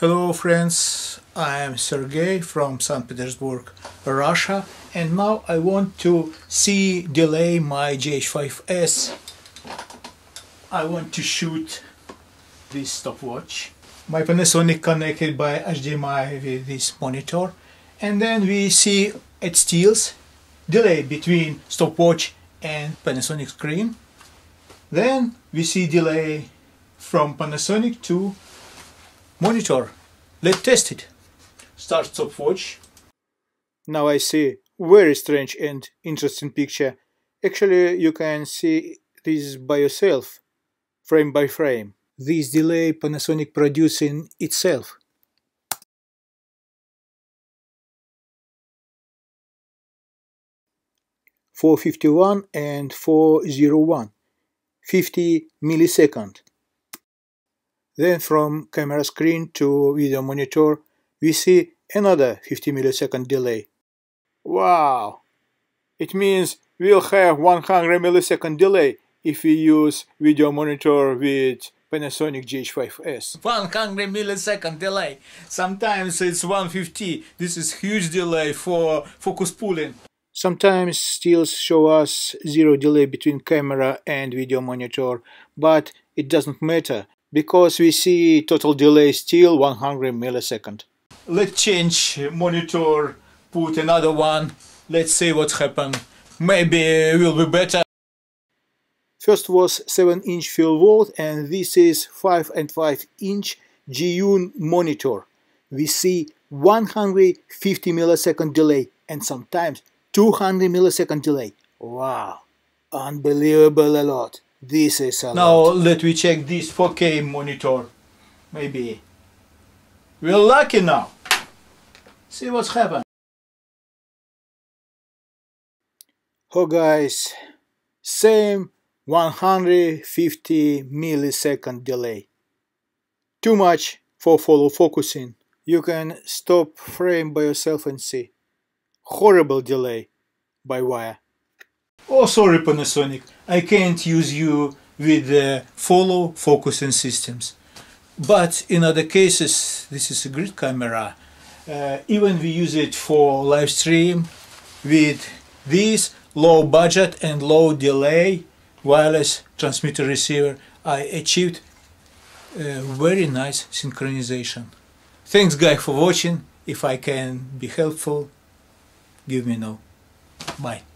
Hello friends, I am Sergey from St. Petersburg, Russia and now I want to see delay my GH5S. I want to shoot this stopwatch. My Panasonic connected by HDMI with this monitor and then we see it steals delay between stopwatch and Panasonic screen. Then we see delay from Panasonic to monitor. Let's test it. Start stopwatch. Now I see very strange and interesting picture. Actually, you can see this by yourself, frame by frame. This delay Panasonic producing itself. Four fifty one and four zero one, 50 millisecond. Then from camera screen to video monitor, we see another 50 millisecond delay. Wow! It means we'll have 100 millisecond delay if we use video monitor with Panasonic GH5S. 100 millisecond delay. Sometimes it's 150. This is huge delay for focus pulling. Sometimes stills show us zero delay between camera and video monitor, but it doesn't matter because we see total delay still 100 millisecond. Let's change monitor, put another one, let's see what happened. Maybe it will be better. First was 7 inch Feelworld and this is 5 and 5 inch GU monitor. We see 150 millisecond delay and sometimes 200 millisecond delay. Wow, unbelievable a lot. This is a Now lot. let me check this 4K monitor. Maybe. We're lucky now. See what's happened. Oh guys, same 150 millisecond delay. Too much for follow focusing. You can stop frame by yourself and see. Horrible delay by wire. Oh, sorry, Panasonic, I can't use you with the follow focusing systems. But in other cases, this is a great camera. Uh, even we use it for live stream with this low budget and low delay wireless transmitter receiver. I achieved a very nice synchronization. Thanks guys for watching. If I can be helpful, give me a know. Bye.